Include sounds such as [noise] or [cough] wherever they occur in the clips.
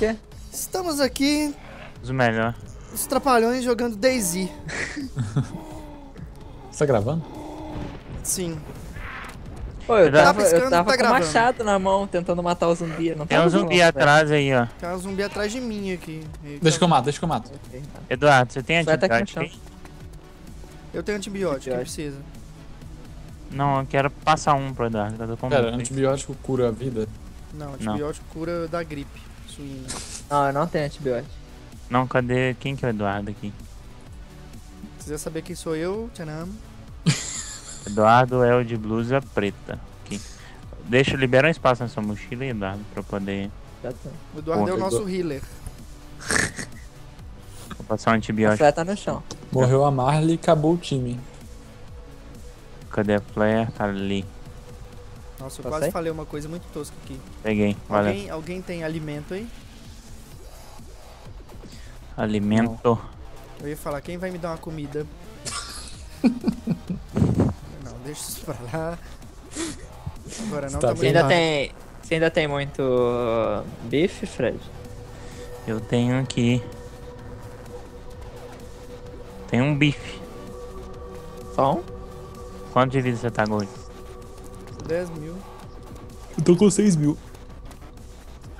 quê? Estamos aqui, Os melhor. os trapalhões jogando Daisy. Você tá gravando? Sim. Pô, eu Tá tava, piscando, eu tava tá com o gravando. machado na mão, tentando matar o zumbi. eu Não Tem tava um zumbi junto, atrás aí, ó. Tem um zumbi atrás de mim aqui. Deixa que eu mato, deixa que eu mato. velho. Eduardo, você tem tá antibiótico aí? Eu tenho antibiótico, que precisa. Não, eu quero passar um pro Eduardo, que eu medo. antibiótico cura a vida? Não, antibiótico cura da gripe suína. Não, eu não tenho antibiótico. Não, cadê? Quem que é o Eduardo aqui? Se quiser saber quem sou eu, tchanam. [laughs] Eduardo é o de blusa preta. Aqui. Deixa, libera um espaço na sua mochila, Eduardo, pra eu poder Já tem. O Eduardo Porra, é o nosso healer. [laughs] vou passar um A antibiótico. Flea tá no chão. Morreu a Marley e acabou o time. Cadê a Flare? Tá ali. Nossa, eu Passei? quase falei uma coisa muito tosca aqui. Peguei, valeu. Alguém, alguém tem alimento aí? Alimento. Eu ia falar, quem vai me dar uma comida? [laughs] não, deixa isso pra lá. Agora não, Tá tá ainda muito tem. Você ainda tem muito bife, Fred? Eu tenho aqui. Tem um bife. Só um? Quanto de vida você tá, Gold? 10 mil. Eu tô com 6 mil.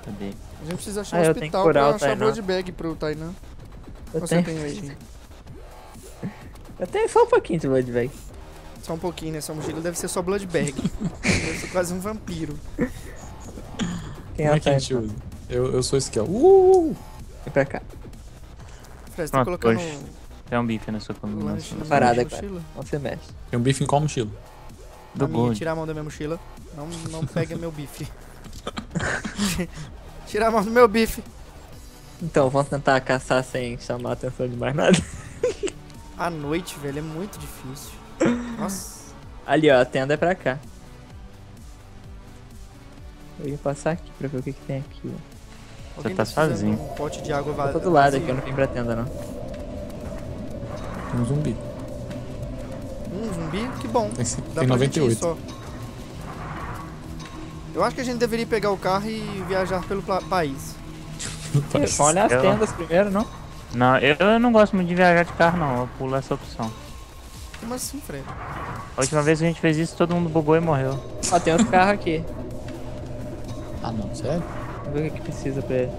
Cadê? A gente precisa achar Ah, um hospital pra achar Tainan. blood bag pro Tainan. Eu Você tenho. tem. Eu tenho só um pouquinho de blood bag. Só um pouquinho, né? Sua mochila deve ser só blood bag. [laughs] eu sou quase um vampiro. Quem é é que a gente usa? Eu, eu sou esse aqui, ó. Uh! Vem pra cá. Fred, você tá colocando. Tem um bife na sua o coluna. lanche na Parada, cara. se mexe. Tem um bife em qual mochila? Do Na minha, Gold. tira a mão da minha mochila. Não, não pega meu bife. [laughs] tira a mão do meu bife. Então, vamos tentar caçar sem chamar a atenção de mais nada. À noite, velho, é muito difícil. Nossa. Ali, ó, a tenda é pra cá. Eu ia passar aqui pra ver o que, que tem aqui. ó. Alguém tá de sozinho. Um pote de água vazia. tô do lado aqui, eu não vim pra tenda não. Tem um zumbi. Um zumbi? Que bom. Dá tem pra gente ir 98. só. Eu acho que a gente deveria pegar o carro e viajar pelo país. [laughs] Vamos olhar as Eu- tendas primeiro, não? Não, eu não gosto muito de viajar de carro, não. Eu pulo essa opção. Como assim, Fred? A última vez que a gente fez isso, todo mundo bugou e morreu. Ó, tem outro carro aqui. Ah, não, sério? Vamos ver o que, que precisa pra ele.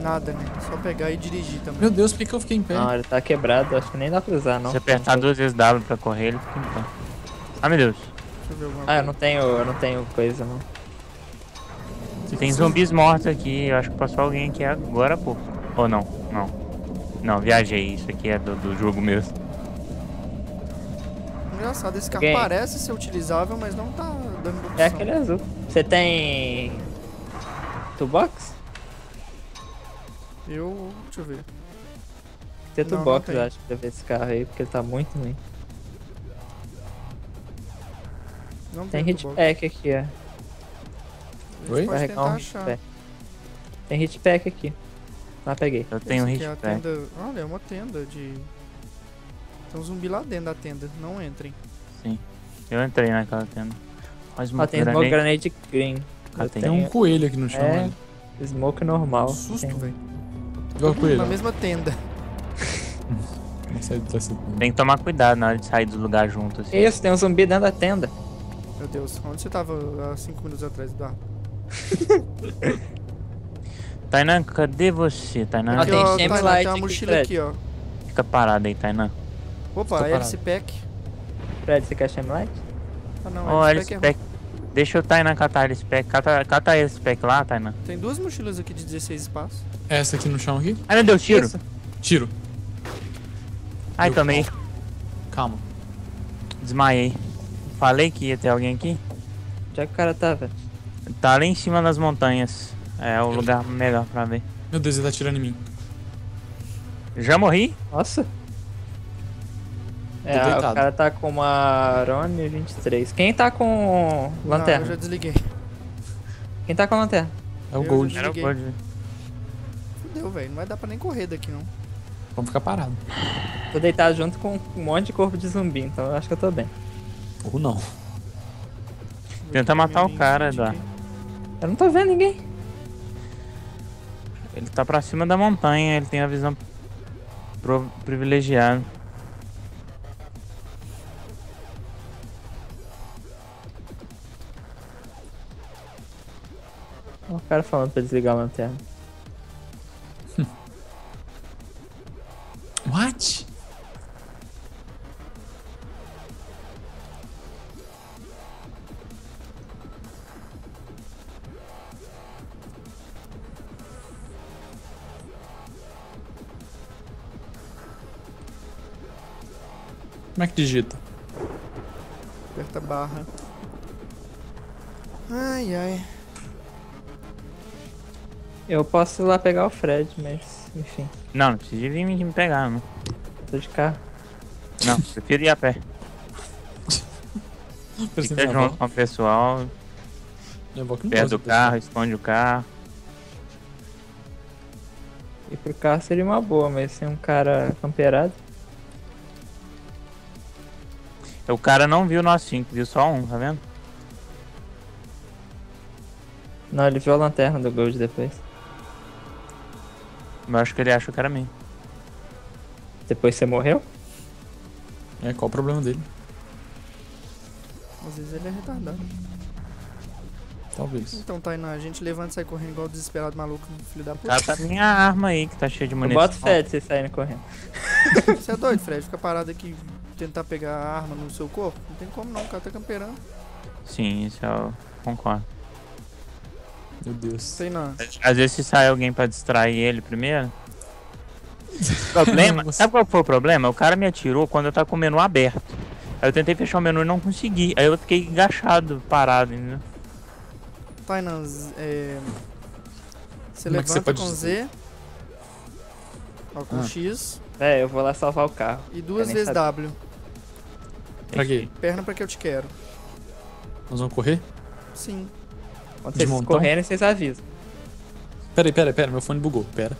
Nada, né? Só pegar e dirigir também. Meu Deus, por que, que eu fiquei em pé? Não, ele tá quebrado, acho que nem dá pra usar, não. Se apertar duas vezes W pra correr, ele fica em pé. Ah, meu Deus. Deixa eu ver alguma Ah, eu coisa. não tenho, eu não tenho coisa, não. Tem zumbis mortos aqui. Eu acho que passou alguém aqui agora pouco. Ou não? Não. Não, viajei. Isso aqui é do, do jogo mesmo. Engraçado, esse carro parece ser utilizável, mas não tá dando opção. É aquele azul. Você tem... Toolbox? Eu. Deixa eu ver. Não toolbox, tem. eu acho, pra ver esse carro aí, porque ele tá muito ruim. Não Tem hitpack aqui, ó. Gente Oi? Pode Carregar tentar um hitpack. Tem hitpack aqui. Ah, peguei. Eu tenho um é hitpack. tenda. Olha, é uma tenda de. Tem um zumbi lá dentro da tenda. Não entrem. Eu entrei naquela tenda. Olha Ó, smoke tem smoke grenade. grenade green. Ah, tem Tem um coelho aqui no chão, É. smoke normal. Susto, Tem- velho. O coelho. Na mesma tenda. [laughs] Não tá Tem que tomar cuidado na hora de sair do lugar junto. Assim. Isso, tem um zumbi dentro da tenda. Meu Deus, onde você tava há 5 minutos atrás, Eduardo? [laughs] Tainan, cadê você, Tainan? Aqui, tem ó, Shame Tainá, Light tem uma mochila Fred. aqui, ó. Fica parado aí, Tainan. Opa, Tô parado. Alice Pack. Fred, você quer chame light? Ah, não, oh, Pack é Pack. Deixa o Tainan catar esse pack. Cata, cata esse pack lá, Tainan. Tem duas mochilas aqui de 16 espaços. Essa aqui no chão aqui? Ai, meu Deus, tiro. Isso. Tiro. Ai, Eu- tomei. Calma. Desmaiei. Falei que ia ter alguém aqui. Onde é que o cara tá, velho? Tá lá em cima das montanhas. É o lugar melhor pra ver. Meu Deus, ele tá atirando em mim. Já morri? Nossa. É, o cara tá com uma Rone 23. Quem tá com Não, lanterna? eu já desliguei. Quem tá com lanterna? É o Eu Gold. Era o. Gold. Fudeu, velho. Não vai dar pra nem correr daqui, não. Vamos ficar parado. Tô deitado junto com um monte de corpo de zumbi, então eu acho que eu tô bem. Ou não. Tenta matar o cara, aqui. Eu não tô vendo ninguém. Ele tá pra cima da montanha, ele tem a visão privilegiada. O cara falando pra desligar a lanterna. [laughs] What? Como é que digita? Aperta barra. Ai, ai. Eu posso ir lá pegar o Fred, mas enfim, Não, não precisa vir me pegar, não. tô de carro. Não, prefiro ir a pé. [laughs] Fica junto com o pessoal, perto do de pessoa. carro, esconde o carro. Ir pro carro seria uma boa, mas sem um cara camperado. O cara não viu nós cinco, viu só um, tá vendo? Não, ele viu a lanterna do Gold depois. Eu acho que ele achou que era mim. Depois você morreu? É, qual o problema dele? Às vezes ele é retardado. Talvez. Então, Tainá, a gente levanta e sai correndo igual o desesperado maluco, filho da puta. cara tá minha arma aí, que tá cheia de Eu munição. boto fé de vocês saírem correndo. [laughs] Você é doido, Fred? Fica parado aqui tentar pegar a arma no seu corpo? Não tem como não, o cara tá camperando. Sim, isso eu concordo. Meu Deus. Tainá, Às vezes se sai alguém pra distrair ele primeiro. [laughs] Problema, sabe qual foi o problema? O cara me atirou quando eu tava com o menu aberto. Aí eu tentei fechar o menu e não consegui. Aí eu fiquei agachado, parado, entendeu? Tainá, z- é... Você Como é levanta com dizer? Z, ó, com Ah. X É, eu vou lá salvar o carro. e duas vezes saber. W. Pra quê? Perna pra que eu te quero. Nós vamos correr? Sim. Quando De vocês montão? correrem, vocês avisam. Pera aí, pera aí, pera. Meu fone bugou. Pera.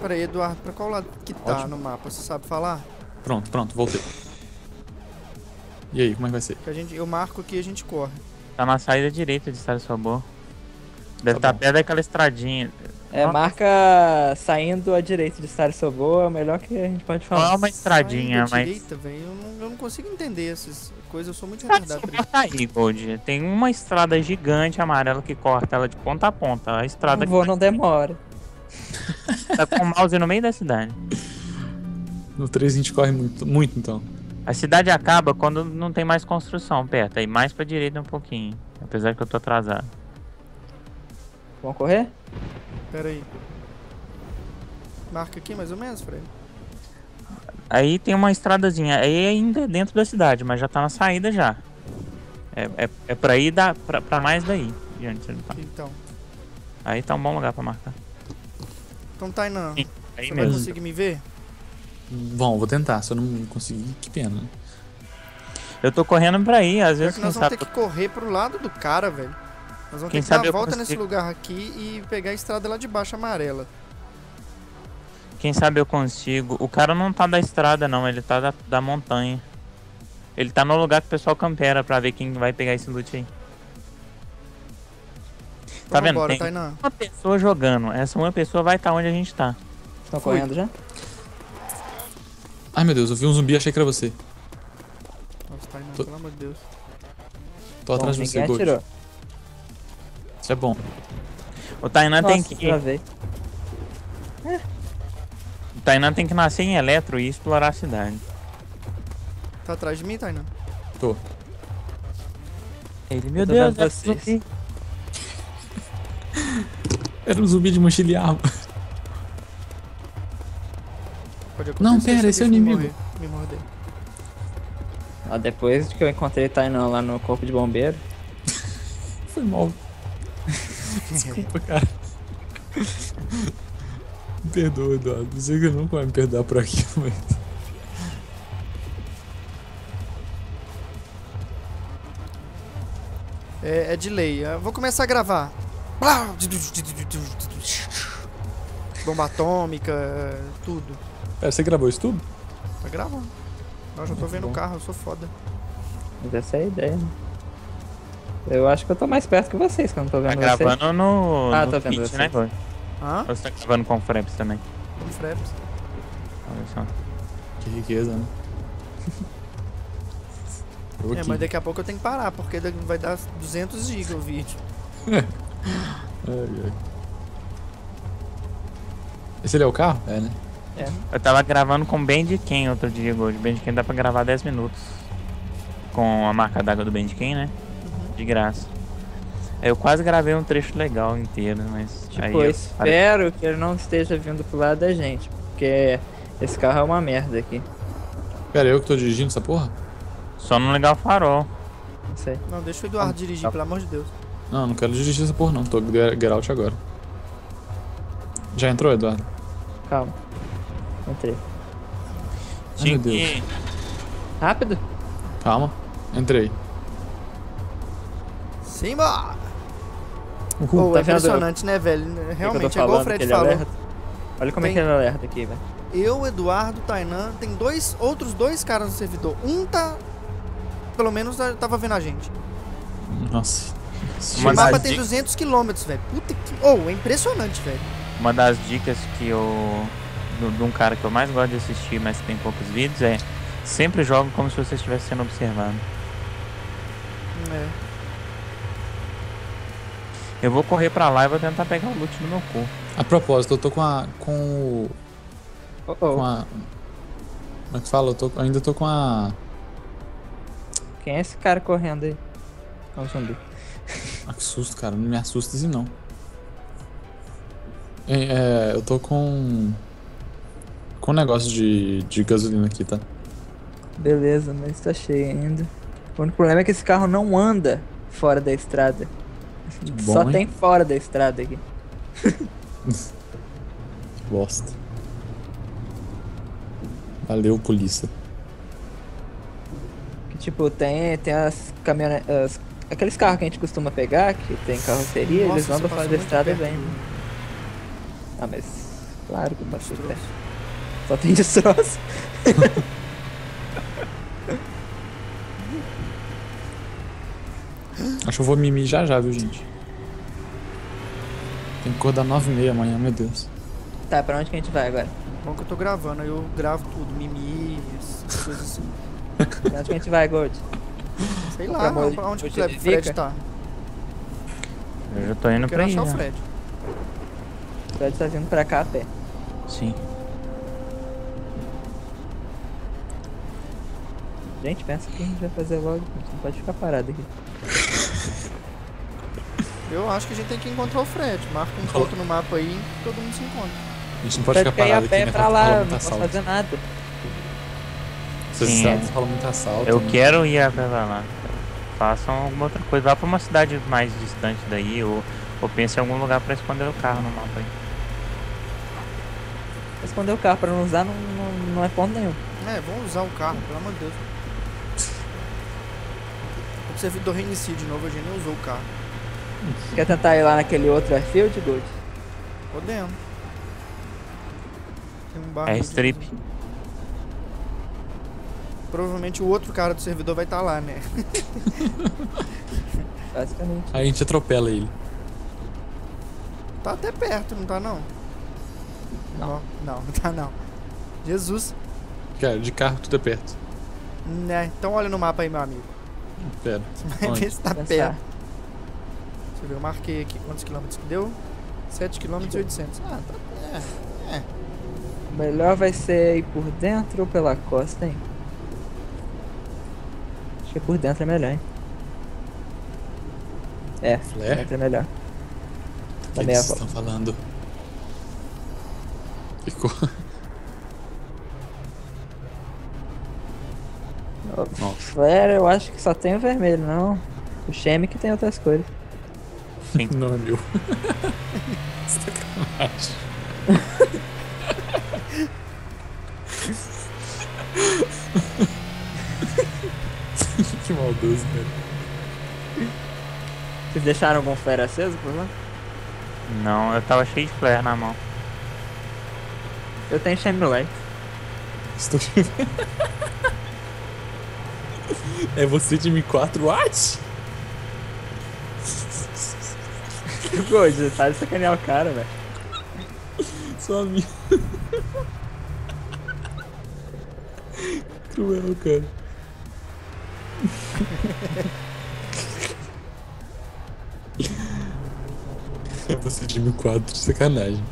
Peraí, Eduardo, pra qual lado que tá Ótimo. no mapa? Você sabe falar? Pronto, pronto, voltei. E aí, como é que vai ser? Que a gente, eu marco aqui e a gente corre. Tá na saída direita de Estado Sabor. Deve Tá estar bom. perto daquela estradinha. É, marca saindo à direita de Star Soboa, é o melhor que a gente pode Não é falar. uma estradinha, mas. direita, velho. Eu não, eu não consigo entender essas coisas, eu sou muito retardado tá aí, Gold. Tem uma estrada gigante amarela que corta ela de ponta a ponta. A estrada Não vou, não demora. [laughs] tá com o mouse no meio da cidade. No 3 a gente corre muito, muito então. A cidade acaba quando não tem mais construção perto. Aí mais pra direita um pouquinho. Apesar que eu tô atrasado. Vamos correr? Pera aí. Marca aqui mais ou menos, Fred? Aí tem uma estradazinha. Aí ainda é dentro da cidade, mas já tá na saída já. É, é, é pra ir da, pra, pra mais daí. você tá. Então. Aí tá um bom lugar pra marcar. Então, Tainan, Sim, Aí você vai mesmo. conseguir me ver? Bom, vou tentar. Se eu não conseguir, que pena. né? Eu tô correndo pra ir, às vezes que quem nós vamos sabe. ter que correr pro lado do cara, velho. Nós vamos Quem ter que dar a volta consigo. nesse lugar aqui e pegar a estrada lá de baixo amarela. Quem sabe eu consigo. O cara não tá da estrada, não. Ele tá da, da montanha. Ele tá no lugar que o pessoal campera pra ver quem vai pegar esse loot aí. Então Tá vendo? vambora, Tem- Tainan. Uma pessoa jogando. Essa uma pessoa vai estar onde a gente tá. Estão Fui. correndo já? Ai meu Deus, eu vi um zumbi e achei que era você. Nossa, Tainan, Tô- pelo amor de Deus. Tô atrás de você, Gold. Isso é bom. O Tainan tem que. travei. O Tainan tem que nascer em Eletro e explorar a cidade. Tá atrás de mim, Tainan? Tô. Ele, meu Deus, vendo é vocês. Era um zumbi de mochila arma. Não, pera, se esse é o me inimigo. Me morder. Ó, depois que eu encontrei Tainan lá no corpo de bombeiro, Foi mal. Desculpa, cara. Me perdoa, Eduardo. Não sei que nunca vai me perdoar por aqui, mas. É, é de lei. Eu vou começar a gravar. Bomba atômica, tudo. Pera, você gravou isso tudo? Tá gravando. Não, já tô Muito vendo o carro, eu sou foda. mas essa é a ideia, né? Eu acho que eu tô mais perto que vocês, que eu não tô Tá vendo vocês. gravando no, Ah, no tô vendo Twitch, vocês. né? Hã? Ou você tá gravando com o Fraps também? Com fraps. Olha só. Que riqueza, né? [laughs] É, mas daqui a pouco eu tenho que parar, porque vai dar 200 GB o vídeo. [laughs] Ai, ai. Esse ali é o carro? É, né? Eu tava gravando com o Bandicam outro dia, Gold. Bandicam dá pra gravar 10 minutos. Com a marca d'água do Bandicam, né? De graça. Aí Eu quase gravei um trecho legal inteiro, mas. aí Tipo, eu eu espero que ele não esteja vindo pro lado da gente. Porque esse carro é uma merda aqui. Pera, eu que tô dirigindo essa porra? Só não ligar o farol. Não sei. Não, deixa o Eduardo dirigir, pelo amor de Deus. Não, não quero dirigir essa porra não. Tô get out agora. Já entrou, Eduardo? Calma. Entrei. Tinha meu Deus. Rápido? Calma. Entrei. Simba! Uhul. Pô, tá é vendo impressionante, né, velho? O que que eu Realmente, tô é igual o Fred que ele falou. alerta? Olha como é Tem- que ele alerta aqui, velho. Eu, Eduardo, Tainan, tem dois, outros dois caras no servidor. Um tá. Pelo menos tá- tava vendo a gente. Nossa. O mapa tem dicas- 200 km, velho. Puta que. Oh, é impressionante, velho. Uma das dicas que eu. De um cara que eu mais gosto de assistir, mas que tem poucos vídeos, é. Sempre jogue como se você estivesse sendo observado. É. Eu vou correr pra lá e vou tentar pegar o loot no meu cu. A propósito, eu tô com a. com o. Oh, oh. com a. Como é que fala? Eu tô, ainda tô com a. Quem é esse cara correndo aí? É um zumbi. Ah, que susto, cara. Não me assusta assim não. É, é, eu tô com. Com um negócio de, de gasolina aqui, tá? Beleza, mas tá cheio ainda. O único problema é que esse carro não anda fora da estrada. Bom, Só hein? tem fora da estrada aqui. Que [laughs] bosta. Valeu, polícia. Que tipo, tem, tem as caminhonetas. Aqueles carros que a gente costuma pegar, que tem carroceria, Nossa, eles andam fora da estrada e vêm. Ah, mas. Claro que eu passei perto. Só tem destroço. [laughs] Acho que eu vou mimir já já, viu, gente? Tem que acordar 9h30 amanhã, meu Deus. Tá, pra onde que a gente vai agora? Bom que eu tô gravando, aí eu gravo tudo, mimi, coisas assim. [laughs] Pra onde que a gente vai, Gold? Sei lá, não, pra onde que o Fred, tá. Eu já tô indo Eu quero pra aí. achar o? Fred. O Fred tá vindo pra cá a pé. Sim. Gente, pensa que a gente vai fazer logo. A gente não pode ficar parado aqui. Eu acho que a gente tem que encontrar o Fred. Marca um ponto no mapa aí e todo mundo se encontra. A gente não pode Fred ficar parado pé aqui, né? pra lá, não posso assalto. fazer nada. Essas Sim, cidades é. rolam muito assalto. Eu né? quero ir a pé pra lá. Façam alguma outra coisa. Vá pra uma cidade mais distante daí ou, ou pense em algum lugar pra esconder o carro no mapa aí. Esconder o carro pra não usar não, não, não é ponto nenhum. É, vamos usar o carro, pelo amor de Deus. O servidor reinicia de novo, a gente nem usou o carro. Quer tentar ir lá naquele outro airfield, Gold? Podemos. Tem um bar. É strip. Provavelmente o outro cara do servidor vai estar lá, né? [laughs] Basicamente. Aí a gente atropela ele. Tá até perto, não tá não? Não. Não, não tá não. Jesus. Cara, de carro tudo é perto. Né? Então olha no mapa aí, meu amigo. Pera. Você [laughs] vai Onde? ver se tá Pensar. perto. Deixa eu ver, eu marquei aqui quantos quilômetros que deu. 7 quilômetros e 800. Ah, tá. É. Melhor vai ser ir por dentro ou pela costa, hein? Acho que por dentro é melhor, hein? É, por Flare? dentro é melhor. O que eles volta. estão falando? Ficou. [laughs] Nossa. Flare, eu acho que só tem o vermelho, não. O Shemi que tem outras cores. Não é meu. Sacanagem. [laughs] que maldoso, cara. Vocês deixaram algum flare aceso por lá? Não, eu tava cheio de flare na mão. Eu tenho Shemi Light. Estou [laughs] É você de M4 Watch? Gold, você tá de sacanear o cara, velho. Só a minha. Cruel, cara. Você de 1004, sacanagem.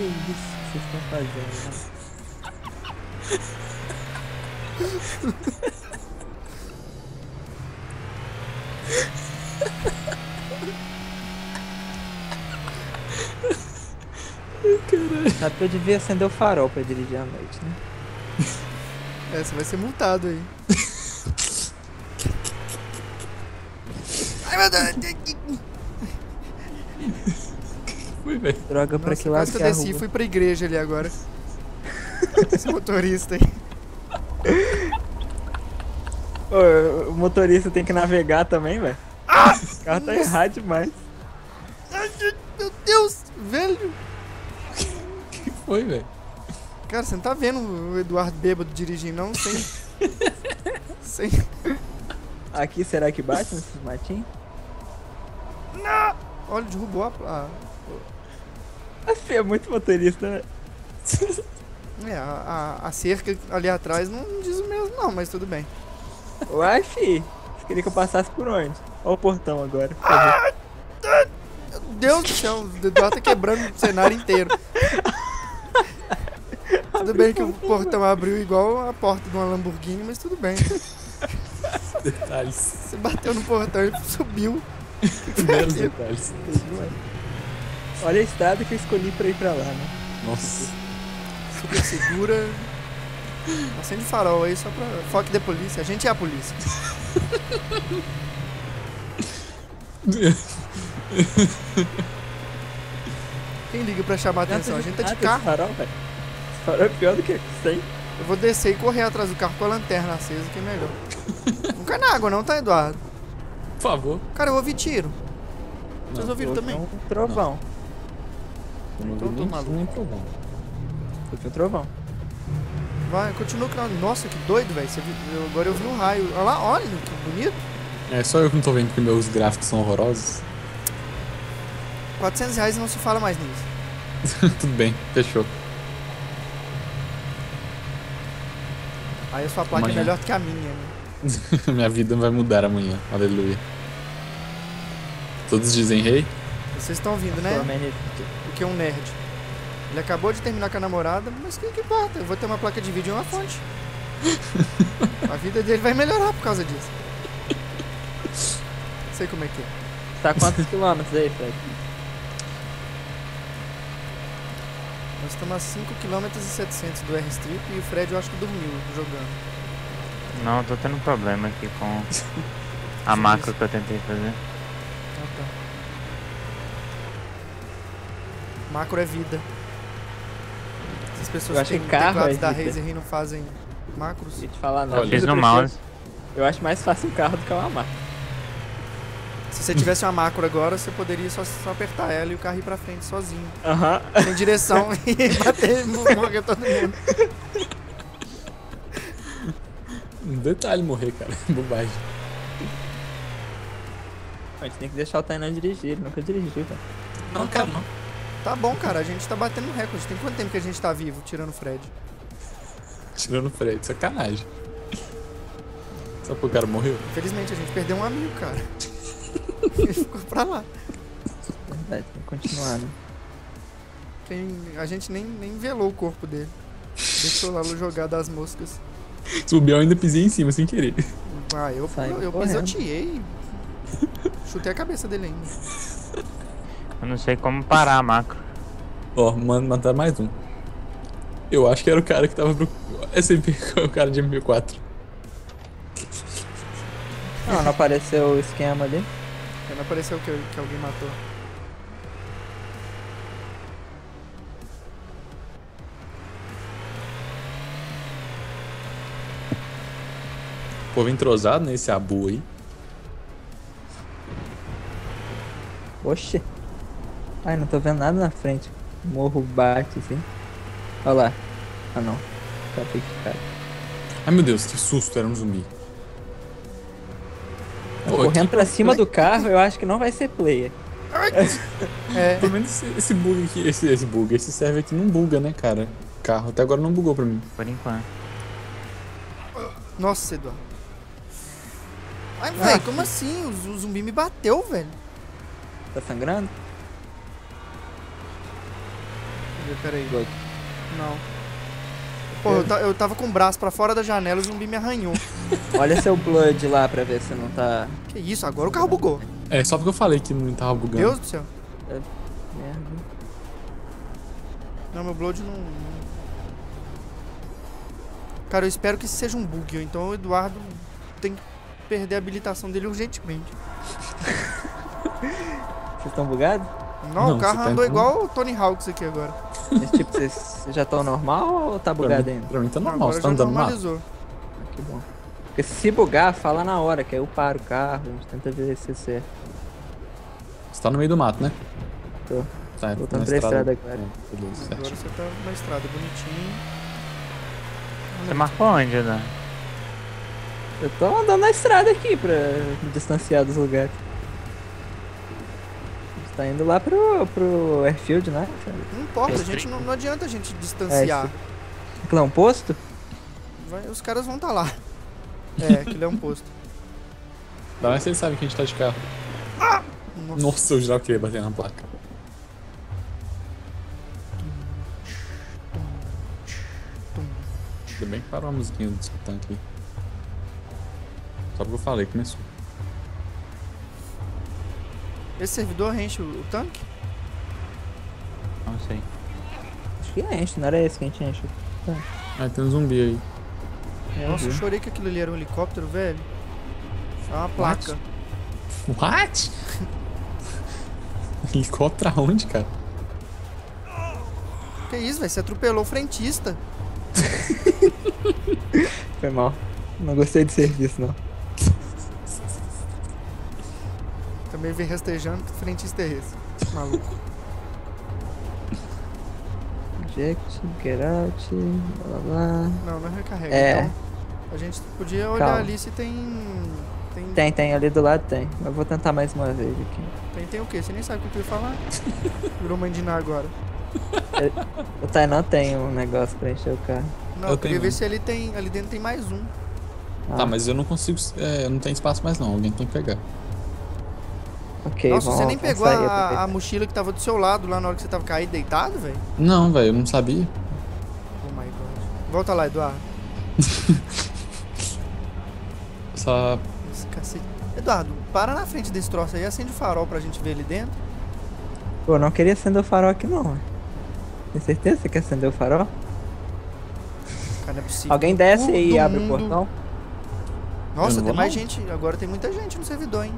Que isso que vocês estão fazendo? Sabe que eu devia acender o farol pra dirigir à noite, né? É, você vai ser multado aí. Ai, meu Deus. Foi, velho. Droga, pra Nossa, que lado que que eu é desci e fui pra igreja ali agora. [laughs] Esse motorista aí. Ô, o motorista tem que navegar também, velho. o carro tá errado demais. Ai, meu Deus, velho. que foi, velho? Cara, você não tá vendo o Eduardo bêbado dirigindo, não? Sem. [laughs] Sem. Aqui, será que bate nesses matinhos? Olha, derrubou a. a Assim, é muito motorista, né? é, a, a- a cerca ali atrás não diz o mesmo, não, mas tudo bem. Uai, fi. Você queria que eu passasse por onde? Olha o portão agora. Meu Deus do céu, o Eduardo tá quebrando o cenário inteiro. Tudo bem que o portão abriu igual a porta de uma Lamborghini, mas tudo bem. Detalhes. Você bateu no portão e subiu. Meros detalhes. Olha a estrada que eu escolhi pra ir pra lá, né? Nossa. Super segura. Acende farol aí só pra. Foque da polícia. A gente é a polícia. Quem liga pra chamar a atenção? A gente tá de carro. Esse farol, velho. Farol é pior do que sem. Eu vou descer e correr atrás do carro com a lanterna acesa, que é melhor. Não cai na água, não, tá, Eduardo? Por favor. Cara, eu ouvi tiro. Vocês ouviram também? um trovão. Eu não Então, vi tô nem maluco. nem trovão. Houve um trovão. Vai, continua o canal. Nossa, que doido, velho. Eu- Agora eu vi um raio. Olha lá, olha que bonito. É só eu que não tô vendo porque meus gráficos são horrorosos. 400 reais e não se fala mais nisso. [laughs] Tudo bem, fechou. Aí a sua placa Amanhã. é melhor do que a minha, né? [laughs] Minha vida vai mudar amanhã. Aleluia. Todos dizem rei? Vocês estão ouvindo, né? Que é um nerd. Ele acabou de terminar com a namorada, mas o que, que importa? Eu vou ter uma placa de vídeo e uma fonte. [laughs] a vida dele vai melhorar por causa disso. [laughs] Sei como é que é. Tá quantos quilômetros aí, Fred? Nós estamos a 5 km e 700 do R-Strip e o Fred eu acho que dormiu jogando. Não, eu tô tendo problema aqui com [laughs] a macro que eu tentei fazer. Ah, tá. Macro é vida. Essas pessoas Eu acho têm que carro teclados é da. Razer e não fazem macros. Deixa eu te falar não. Olha, no mouse. Eu acho mais fácil um carro do que uma marca. Se você tivesse uma macro agora, você poderia só, só apertar ela e o carro ir pra frente sozinho. Aham. Sem direção [laughs] e bater morrer todo mundo. Um detalhe morrer, cara. [laughs] Bobagem. A gente tem que deixar o Tainan dirigir, ele nunca dirigiu, velho. Não, cara, não. Tá bom, cara, a gente tá batendo um recorde. Tem quanto tempo que a gente tá vivo, tirando o Fred? Tirando o freio, sacanagem. Só porque o cara morreu? Infelizmente, a gente perdeu um amigo, cara. [laughs] Ele ficou pra lá. Verdade, tem que continuar, né? Quem- a gente nem, nem velou o corpo dele. Deixou lá jogado as moscas. Subiu, eu ainda pisei em cima sem querer. Ah, eu, eu, eu correndo. pisoteei. Chutei a cabeça dele ainda. [laughs] Eu não sei como parar a macro. Ó, mano, matar mais um. Eu acho que era o cara que tava pro. É sempre [laughs] o cara de MP4. Não, não apareceu o esquema ali. Não apareceu que, que alguém matou. povo entrosado, né? Esse Abu aí. Oxe. Ai, não tô vendo nada na frente. Morro bate assim. Olha lá. Ah não. Tá picado. Ai meu Deus, que susto, era um zumbi. Pô, Correndo pra cima do carro, eu acho que não vai ser player. [laughs] É, Pelo menos esse, esse bug aqui, esse, esse bug, esse serve aqui não buga, né, cara? Carro até agora não bugou pra mim. Por enquanto. nossa, Eduardo. Ai, velho, como assim? O, o zumbi me bateu, velho. Tá sangrando? Ver, Peraí. Blood. Não. Pô, eu, ta- eu tava com o braço pra fora da janela e o zumbi me arranhou. [laughs] Olha seu blood lá pra ver se não tá. Que isso, agora o carro bugou. É, só porque eu falei que não tava bugando. Deus do céu. Merda. Não, meu blood não. Cara, eu espero que isso seja um bug, então o Eduardo tem que perder a habilitação dele urgentemente. Vocês estão bugados? Não, Não, o carro tá andou entrando- igual o Tony Hawks aqui agora. Mas tipo, vocês já estão normal ou tá Pra bugado mim, ainda? pra mim tá normal, agora você tá andando no mato. normalizou. Ah, Que bom. Porque se bugar, fala na hora, que aí eu paro o carro, a gente tenta ver se você. Você tá no meio do mato, né? Tô. Tá, Voltando na pra estrada agora. É, beleza, Agora certo. você tá na estrada bonitinho. Você marcou onde, Dan? Eu tô andando na estrada aqui pra me distanciar dos lugares. Tá indo lá pro, pro airfield, né? Não importa, a gente não, não adianta a gente distanciar. Aquilo é um posto? Vai- os caras vão estar lá. [laughs] É, aquilo é um posto. Dá mais se ele sabe que a gente tá de carro. Nossa. Nossa, eu jurava que ele ia bater na placa. Ainda bem que parou a musiquinha do aqui. Só porque eu falei, começou. Esse servidor enche o, o tanque? Não sei. Acho que enche, não era esse que a gente enche. Ah, tem um zumbi aí. É, Nossa, eu chorei que aquilo ali era um helicóptero, velho. É uma placa. What? [laughs] Helicóptero aonde, cara? Que isso, velho? Você atropelou o frentista. [laughs] Foi mal. Não gostei do serviço, não. Também vem rastejando é esse. Maluco. Eject, get out, blá blá blá. Não, não recarrega. É. Então, a gente podia olhar Calma. ali se tem. Tem, tem. Tem, tem, ali do lado tem. Mas vou tentar mais uma vez aqui. Tem, o quê? Você nem sabe o que eu ia falar? Virou mandinar agora. O Tainan tem um negócio pra encher o carro. Não, Eu eu queria tenho ver um. se ali tem. Ali dentro tem mais um. Ah, Tá, mas eu não consigo. É, não tem espaço mais não. Alguém tem que pegar. Ok, Nossa, vamos, você nem vamos pegou sair, a, aproveitar. a mochila que tava do seu lado lá na hora que você tava caído deitado, velho? Não, velho, eu não sabia. Oh my god. Volta lá, Eduardo. [laughs] Só. Esse cacete. Eduardo, para na frente desse troço aí, acende o farol pra gente ver ali dentro. Pô, não queria acender o farol aqui não. ué. Tem certeza que você quer acender o farol? Cara, não é possível. Alguém desce Todo aí e abre o mundo- portão? Nossa, tem mais não. gente. Agora tem muita gente no servidor, hein?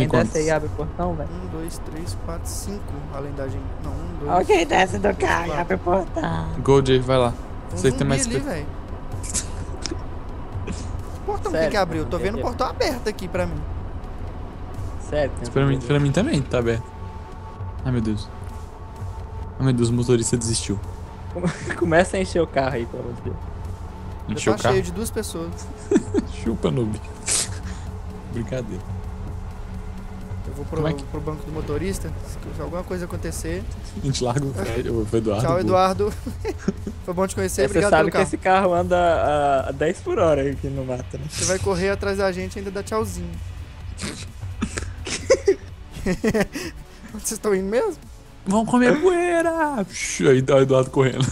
Quem Tem desce aí e abre o portão, velho? Um, dois, três, quatro, cinco. Além da gente. Não, um, dois. Alguém desce do carro e abre o portão. Gold vai lá. Tem um Vocês têm zumbi mais. ali, velho. [laughs] Que portão Sério, que, que abriu? Eu tô tem vendo o portão aberto aqui pra mim. Sério, tem um Pra mim, pra mim também tá aberto. Ai meu Deus. Ai meu Deus, o motorista desistiu. [laughs] Começa a encher o carro aí, pelo amor de Deus. Encheu tá o carro. cheio de duas pessoas. [laughs] Chupa, noob. Brincadeira. Eu vou pro, é que- pro banco do motorista. Se alguma coisa acontecer. A gente larga o Fred, o Eduardo. [laughs] Tchau. Eduardo. [laughs] Foi bom te conhecer. Você Obrigado sabe pelo que carro. esse carro anda a, a 10 por hora aqui no mato, né? Você vai correr atrás da gente e ainda dá tchauzinho. Onde [laughs] vocês estão indo mesmo? Vamos comer poeira! Aí tá o Eduardo correndo.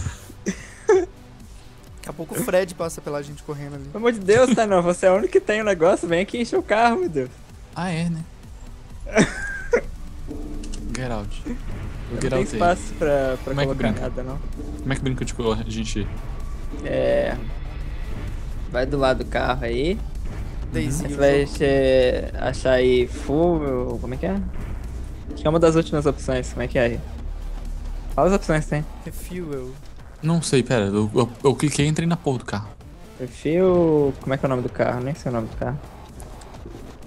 Daqui a pouco o Fred passa pela gente correndo ali. Pelo amor de Deus, tá não. Você é o único que tem o negócio. Vem aqui encher o carro, meu Deus. Ah, é, né? [laughs] Get out. O Não get tem out aí. espaço pra, pra Como é que colocar brinca? nada, não. Como é que brinca de cor, a gente? É. Vai do lado do carro aí. Daisy. Aí você vai achar aí full. Como é que é? Acho que é uma das últimas opções. Como é que é aí? Quais opções tem? Refuel. Não sei, pera. Eu, eu, eu cliquei e entrei na porra do carro. Prefiro. Como é que é o nome do carro? Nem sei o nome do carro.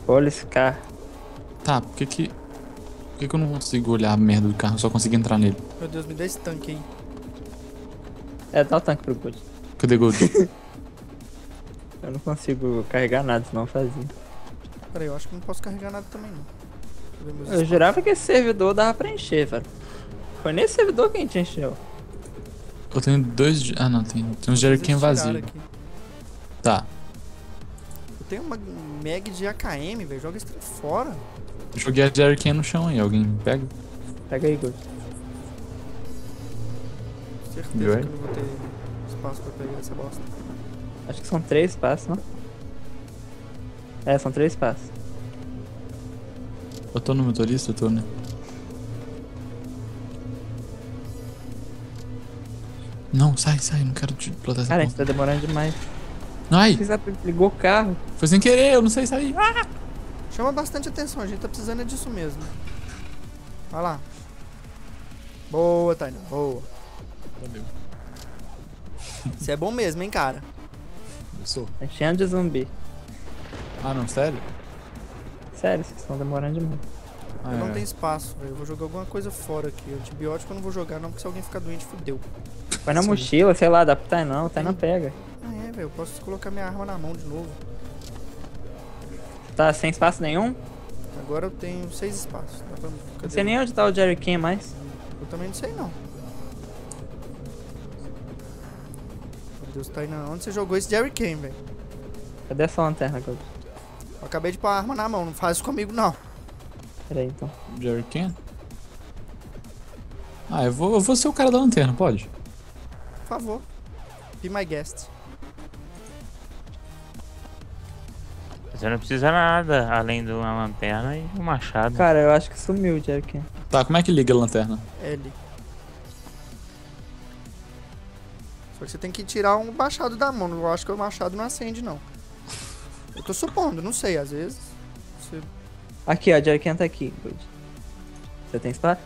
Police Car. Tá, por que que... Por que que eu não consigo olhar a merda do carro? Eu só consigo entrar nele. Meu Deus, me dá esse tanque aí. É, dá o tanque pro Good. Cadê Gold? [laughs] Eu não consigo carregar nada, senão eu fazia. Peraí, eu acho que não posso carregar nada também, não. Eu jurava que esse servidor dava pra encher, velho. Foi nesse servidor que a gente encheu. eu tenho dois... Ah, não, tem, tem uns Vocês jerrycan vazio. aqui. Tá. Tenho uma mag de AKM, velho. Joga esse trem fora. Joguei a jerrycan no chão aí. Alguém pega? Pega aí, Good. Certeza que eu não vou ter espaço pra pegar essa bosta. Acho que são três passos, não? É, são três passos. Eu tô no motorista? Eu tô, né? Não, sai, sai. Não quero te essa Cara, a gente tá demorando demais. Ai, ligou o carro. foi sem querer. Eu não sei sair. Chama bastante atenção, a gente tá precisando é disso mesmo. Vai lá. Boa, Tainá. Boa. Valeu. Você é bom mesmo, hein, cara. Eu sou. Tá cheio de zumbi. Ah, não, sério? Sério, vocês estão demorando demais. Ah, Eu não é. tenho espaço, velho. Eu vou jogar alguma coisa fora aqui. Antibiótico eu não vou jogar, não, porque se alguém ficar doente, fudeu. Põe na Sim. mochila, sei lá, dá pro Tainan, o Tainan Sim. pega. Velho. Eu posso colocar minha arma na mão de novo. Tá sem espaço nenhum? Agora eu tenho seis espaços. Dá pra... Não sei nem onde tá o Jerry King mais. Eu também não sei, não. Meu Deus, Tainá. Onde você jogou esse Jerry Kane, velho? Cadê essa lanterna, God? Eu acabei de pôr a arma na mão. Não faz isso comigo, não. Pera aí, então. Jerrycan? Ah, eu vou, eu vou ser o cara da lanterna, pode? Por favor. Be my guest. Você não precisa nada além de uma lanterna e um machado. Cara, eu acho que sumiu o Jerry. Tá, como é que liga a lanterna? L. Só que você tem que tirar um machado da mão. Eu acho que o machado não acende, não. Eu tô supondo, não sei. Às vezes você Aqui, ó, o Jerry tá aqui, Good. Você tem espaço?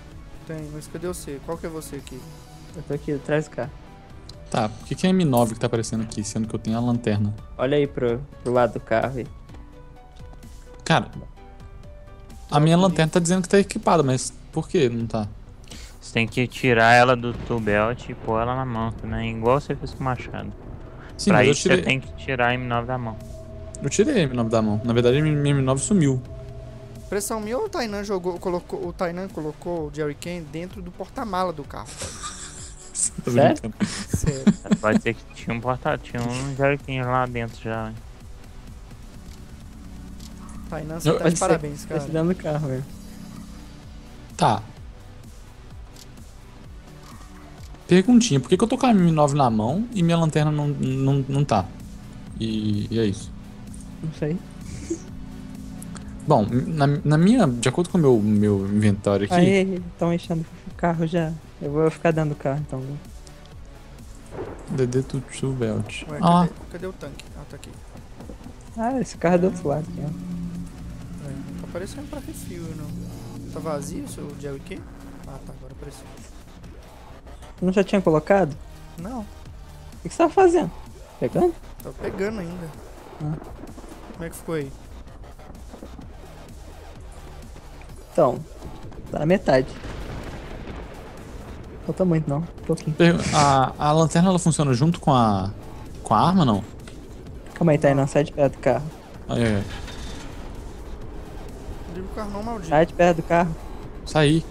tem. Mas cadê você? Qual que é você aqui? Eu tô aqui atrás do carro. Tá, por que, que é M9 que tá aparecendo aqui, sendo que eu tenho a lanterna? Olha aí pro, pro lado do carro aí. Cara, a minha lanterna tá dizendo que tá equipada, mas por que não tá? Você tem que tirar ela do tool belt e pôr ela na mão também, igual você fez com o machado. Sim, pra mas eu isso tirei, você tem que tirar a M9 da mão. eu tirei a M9 da mão. Na verdade, a minha M9 sumiu. Pressão minha ou o Tainan jogou, colocou, o Tainan colocou o Jerry Kane dentro do porta-mala do carro. Sério? [laughs] brincando. Sério. Pode ser que tinha um porta, tinha um jarquinho lá dentro já. Tainan, você Eu- tá de parabéns, que cara. dentro do carro mesmo. Tá. Perguntinha, por que, que eu tô com a M9 na mão e minha lanterna não, não, não tá? E, e é isso. Não sei. [laughs] Bom, na, na minha. De acordo com o meu, meu inventório aqui. Aí, estão enchendo o carro já. Eu vou ficar dentro do carro, então. DD to to belt. Ué, Ah, cadê, cadê o tanque? Ah, tá aqui. Ah, esse carro é do outro lado aqui, ó. É, não tá aparecendo pra refil, não. Tá vazio o seu Jerry Kane? Ah, tá, agora apareceu. Não já tinha colocado? Não, O que você tava fazendo? Pegando? tá pegando ainda. Ah. Como é que ficou aí? Então, tá na metade. Falta muito não, um pouquinho. a, a lanterna ela funciona junto com a. com a arma não? Calma aí, Tainan, sai de perto do carro. Ai, ai, ai. Carro não, maldito. Sai de perto do carro. Saí.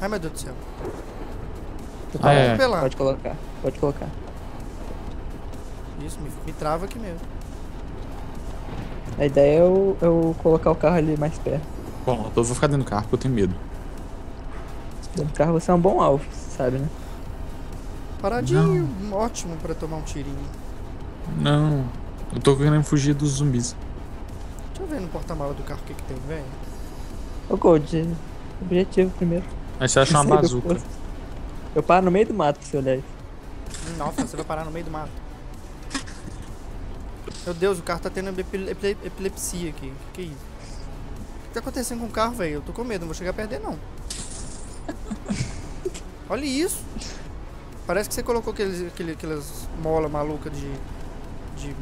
Ai, meu Deus do céu. Tô Ah, é. Pode colocar, pode colocar. Isso, me, me trava aqui mesmo. A ideia é eu, eu colocar o carro ali mais perto. Bom, eu vou ficar dentro do carro porque eu tenho medo. Dentro do carro você é um bom alvo, sabe, né? Paradinho, ótimo pra tomar um tirinho. Não. Eu tô querendo fugir dos zumbis. Deixa eu ver no porta-mala do carro o que, que tem, velho. Ô Gold, objetivo primeiro. Aí você acha uma bazuca. Eu paro no meio do mato pra você olhar isso. Nossa, você vai parar no meio do mato. Meu Deus, o carro tá tendo epile- epile- epilepsia aqui. Que, que é isso? O que tá acontecendo com o carro, velho? Eu tô com medo, não vou chegar a perder, não. [laughs] Olha isso. Parece que você colocou aqueles, aquele, aquelas mola maluca de. de.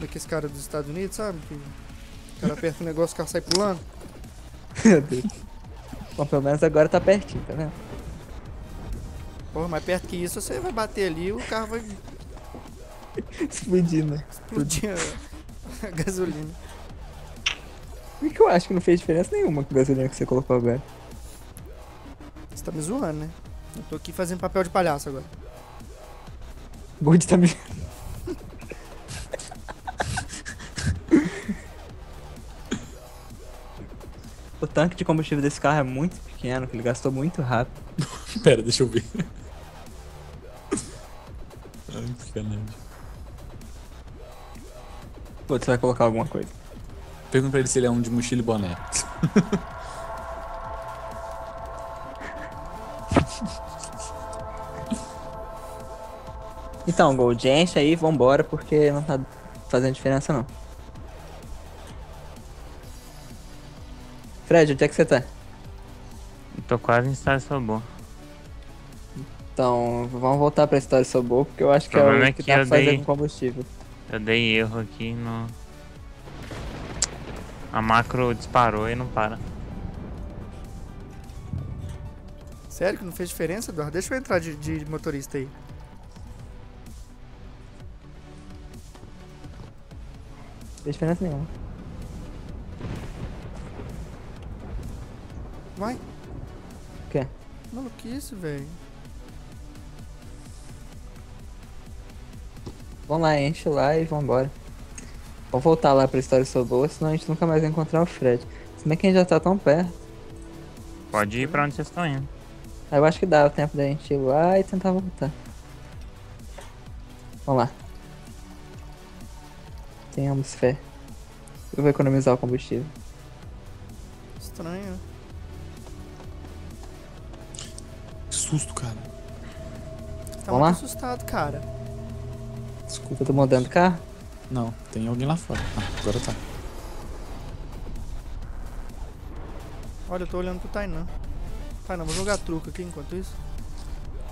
Daqueles caras dos Estados Unidos, sabe? Que o cara aperta o negócio e o carro sai pulando. Meu Deus. Bom, pelo menos agora tá pertinho, tá vendo? Porra, mais perto que isso, você vai bater ali e o carro vai Explodindo. né? explodir a, a gasolina. Por que que eu acho que não fez diferença nenhuma com a gasolina que você colocou agora? Você tá me zoando, né? Eu tô aqui fazendo papel de palhaço agora. Gold tá me. Tanque de combustível desse carro é muito pequeno, que ele gastou muito rápido. [laughs] Pera, deixa eu ver. Ai, que sacanagem. Pô, você vai colocar alguma coisa. Pergunta pra ele se ele é um de mochila e boné. Então, Gold, enche aí, vambora, porque não tá fazendo diferença não. Fred, onde é que você tá? Tô quase em estado robô. Então, vamos voltar pra história Sobor, porque eu acho que é o é que que eu fazer dei- com combustível. Eu dei erro aqui no. A macro disparou e não para. Sério que não fez diferença, Eduardo? Deixa eu entrar de, de motorista aí. Não fez diferença nenhuma. Vai. O quê? Maluquice, velho. Vamos lá, enche lá e vambora. Vamos voltar lá pra história Sobor, senão a gente nunca mais vai encontrar o Fred. Se bem que a gente já tá tão perto. Pode ir pra onde vocês estão indo. Aí eu acho que dá o tempo da gente ir lá e tentar voltar. Vamos lá. Tenhamos fé. Eu vou economizar o combustível. Estranho. Susto, cara. Tá Vamos muito lá? assustado, cara. Desculpa. Todo mundo dentro do carro? Não, tem alguém lá fora. Ah, agora tá. Olha, eu tô olhando pro Tainan. Tainan, vou jogar truco aqui enquanto isso.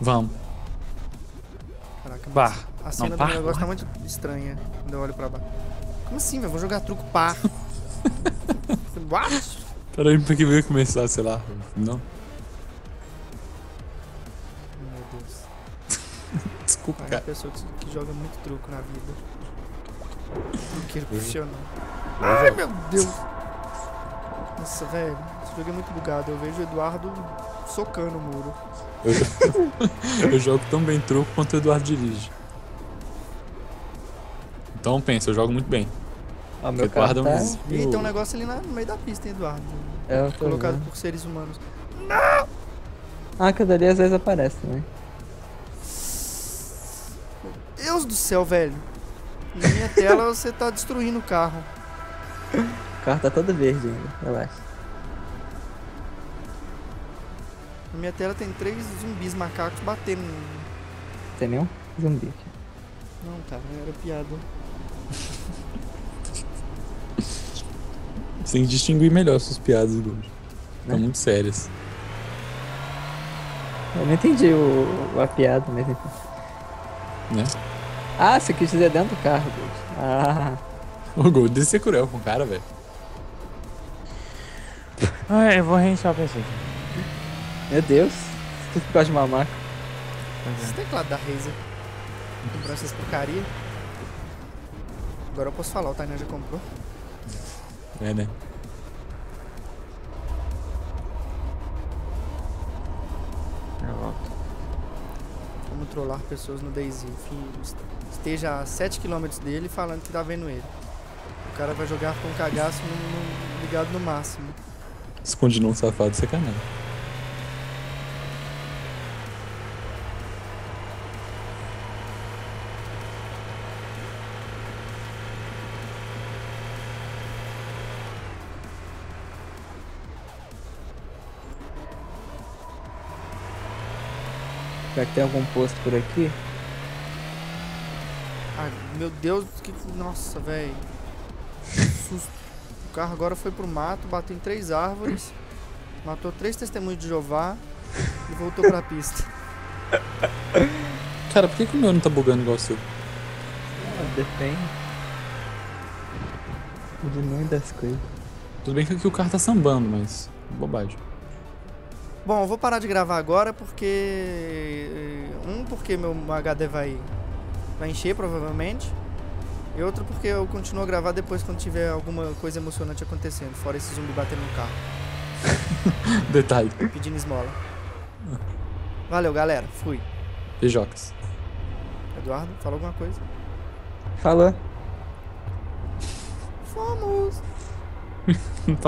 Vamos. Caraca, Bah. a cena Não, do negócio tá muito estranha quando eu olho pra baixo. Como assim, velho? Vou jogar truco par. [laughs] What? Peraí, pra que vai começar, sei lá. Não. Desculpa, É uma cara. pessoa que, que joga muito truco na vida. Truqueiro Uhum. profissional. Ai, meu Deus. Nossa, velho. Esse jogo é muito bugado. Eu vejo o Eduardo socando o muro. Eu, [laughs] eu jogo tão bem truco quanto o Eduardo dirige. Então pensa, eu jogo muito bem. Ó, meu Eduardo é tá... um Ih, tem um negócio ali na- no meio da pista, hein, Eduardo? É, Colocado vendo. por seres humanos. Ah, aquilo ali às vezes aparece também. Deus do céu, velho. Na minha [laughs] tela você tá destruindo o carro. O carro tá todo verde ainda, relaxa. Na minha tela tem três zumbis macacos batendo. em- Tem nenhum zumbi aqui. Não, cara, era piada. Você [laughs] tem que distinguir melhor suas piadas, Gold. Estão Né? muito sérias. Eu não entendi o, a piada, mas enfim. Né? Ah, você quis dizer dentro do carro, Deus. Ah, [laughs] Ô, Gold, de ser cruel com o cara, velho. Ah, eu vou reiniciar o PC. meu Deus. Tu gosta de mamaca. Esse teclado da Razer. Comprou essas porcaria. Agora eu posso falar, o Tainan já comprou. É, né? Vamos trollar pessoas no. Enfim, esteja a 7km dele falando que tá vendo ele. O cara vai jogar com cagaço no- no- ligado no máximo. Esconde não, safado, sacanagem. Será que tem algum posto por aqui? Ai, meu Deus, que. Nossa, velho. Susto. O carro agora foi pro mato, bateu em três árvores, matou três testemunhos de Jeová e voltou pra pista. Cara, por que, que o meu não tá bugando igual o seu? Ah, Depende. De muitas coisas. Tudo bem que aqui o carro tá sambando, mas. Bobagem. Bom, eu vou parar de gravar agora porque. Um, porque meu HD vai, vai encher provavelmente. E outro, porque eu continuo a gravar depois quando tiver alguma coisa emocionante acontecendo, fora esse zumbi batendo no carro, [laughs] Detalhe. pedindo esmola. Valeu, galera. Fui. Beijocas. Eduardo, fala alguma coisa? Falou. Fomos! [laughs]